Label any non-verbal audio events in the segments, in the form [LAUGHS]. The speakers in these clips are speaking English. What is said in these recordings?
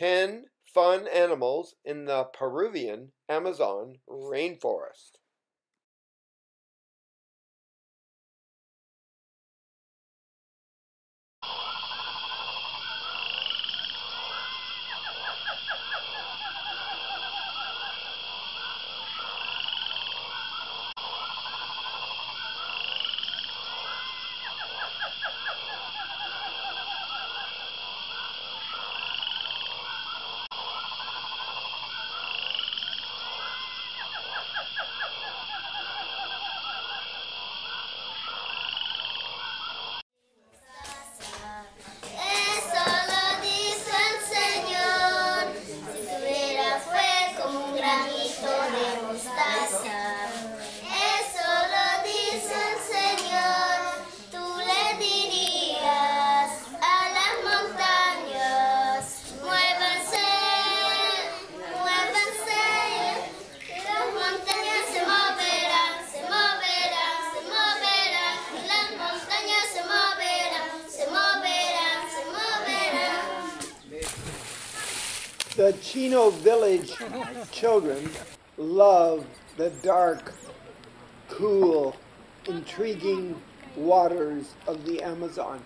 10 fun animals in the Peruvian Amazon rainforest. The Chino village children love the dark, cool, intriguing waters of the Amazon.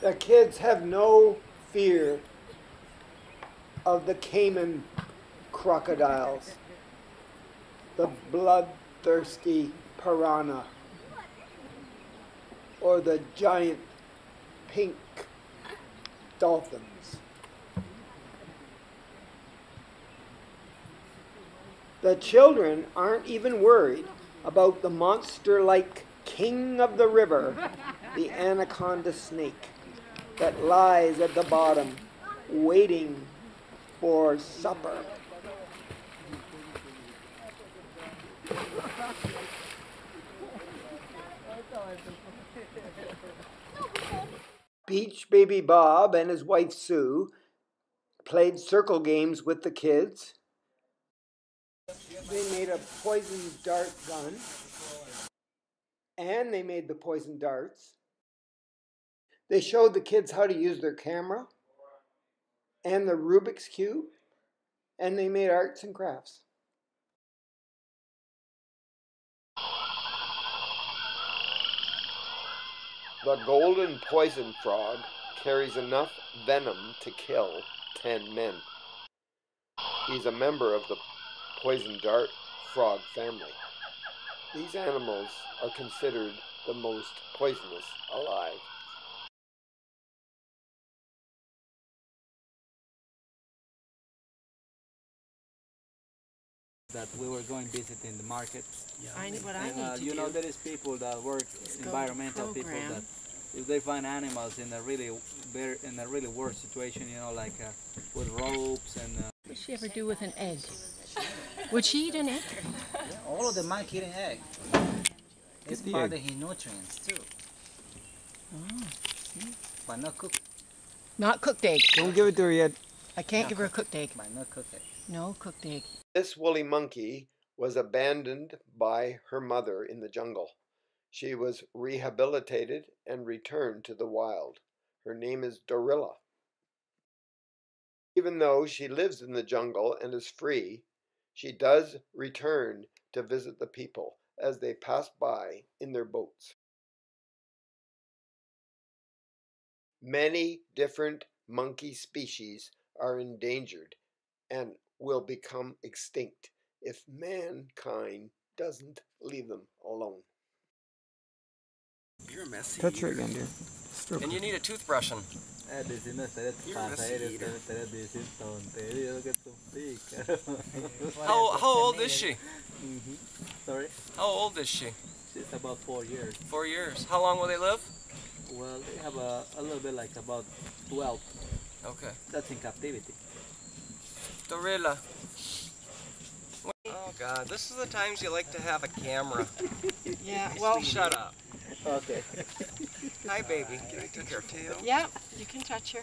The kids have no fear of the caiman crocodiles, the bloodthirsty piranha, or the giant pink dolphins. The children aren't even worried about the monster like king of the river, the anaconda snake that lies at the bottom waiting for supper. Beach Baby Bob and his wife Sue played circle games with the kids. They made a poison dart gun. And they made the poison darts. They showed the kids how to use their camera and the Rubik's Cube. And they made arts and crafts. The golden poison frog carries enough venom to kill 10 men. He's a member of the poison dart frog family. These animals are considered the most poisonous alive. that we were going visiting the market. Yeah. I need, what I and need uh, to you do. know there is people that work go environmental people that if they find animals in a really very in a really worse situation, you know, like uh, with ropes and uh, What would she ever do with an egg? Would she eat an egg? All of the monkey an egg. It's the part egg. of his nutrients too. Oh. But not cook. Not cooked egg. Don't give it to her yet. I can't give her a cooked egg. But not cook it. No cooked egg. This woolly monkey was abandoned by her mother in the jungle. She was rehabilitated and returned to the wild. Her name is Dorilla. Even though she lives in the jungle and is free, she does return to visit the people as they pass by in their boats. Many different monkey species are endangered and will become extinct if mankind doesn't leave them alone. You're a messy Touch her eater. again, dear. And you need a toothbrushing. eh, diciendo estaría You're a pasa, messy eres- eater. estarías diciendo tonterías que tú picas. How, how old is she? Sorry, How old is she? she's about four years. Four years. How long will they live? Well, they have a, a little bit like about 12. Okay. That's in captivity. Dorilla. Oh God, this is the times you like to have a camera. [LAUGHS] Yeah, Well, shut up. Okay. Hi, baby. Can I touch her tail? Yeah, you can touch her.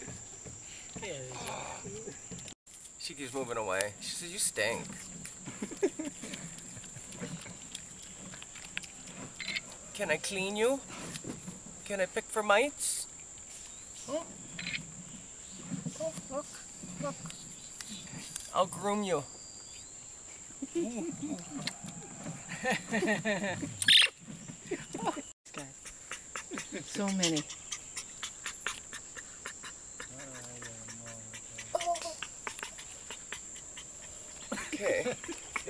She keeps moving away. She says, "You stink." Can I clean you? Can I pick for mites? Oh. Oh, look, look. I'll groom you. [LAUGHS] So many. Okay.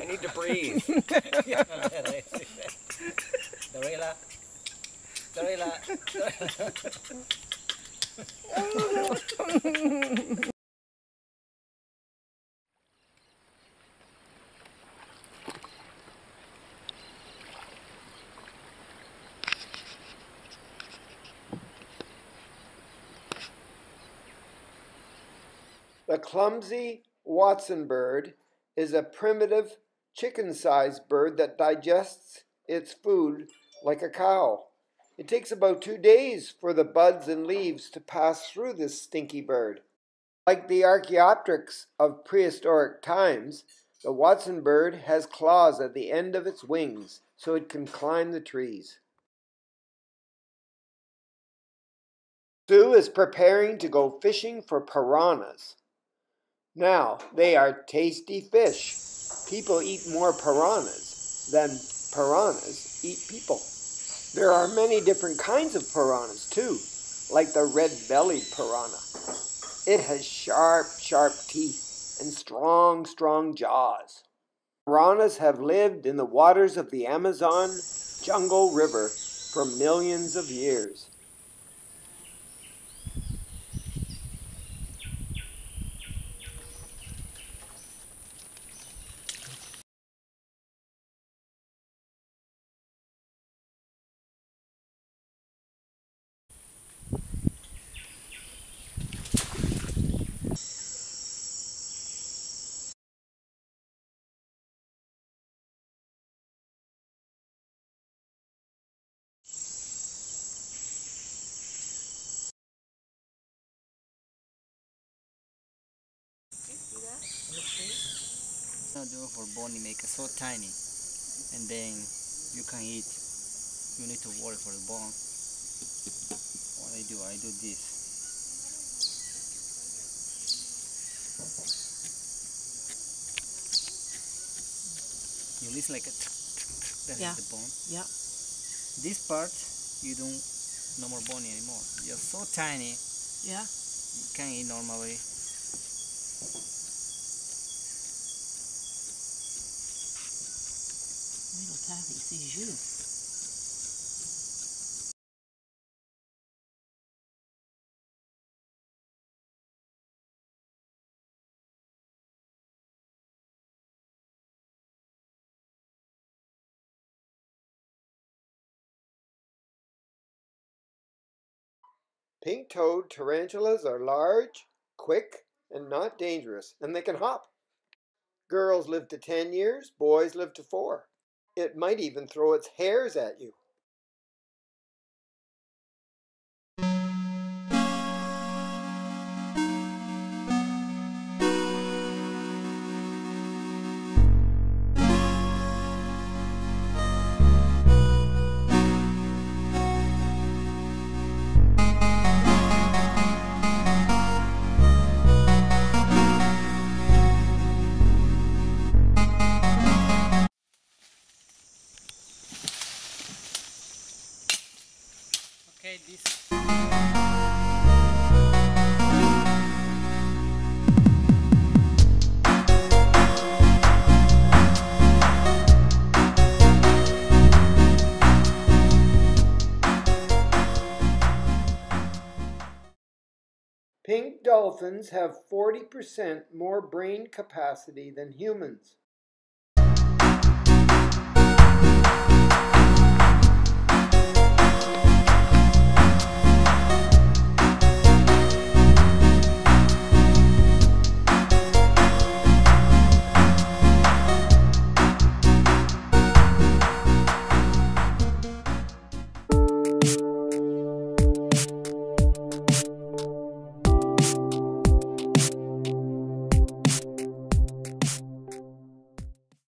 I need to breathe. [LAUGHS] Dorila. Dorila. [LAUGHS] The clumsy hoatzin bird is a primitive chicken sized bird that digests its food like a cow. It takes about two days for the buds and leaves to pass through this stinky bird. Like the Archaeopteryx of prehistoric times, the hoatzin bird has claws at the end of its wings so it can climb the trees. Sue is preparing to go fishing for piranhas. Now, they are tasty fish. People eat more piranhas than piranhas eat people. There are many different kinds of piranhas too, like the red-bellied piranha. It has sharp, sharp teeth and strong, strong jaws. Piranhas have lived in the waters of the Amazon jungle river for millions of years. Not do for bone maker so tiny, and then you can eat. You need to worry for the bone. What I do, I do this. You listen like a. That's Yeah. the bone. Yeah. This part, you don't no more bone anymore. You're so tiny, Yeah. you can eat normally. Pink-toed tarantulas are large, quick, and not dangerous, and they can hop. Girls live to 10 years, boys live to 4. It might even throw its hairs at you. Okay, this. Pink dolphins have 40% more brain capacity than humans.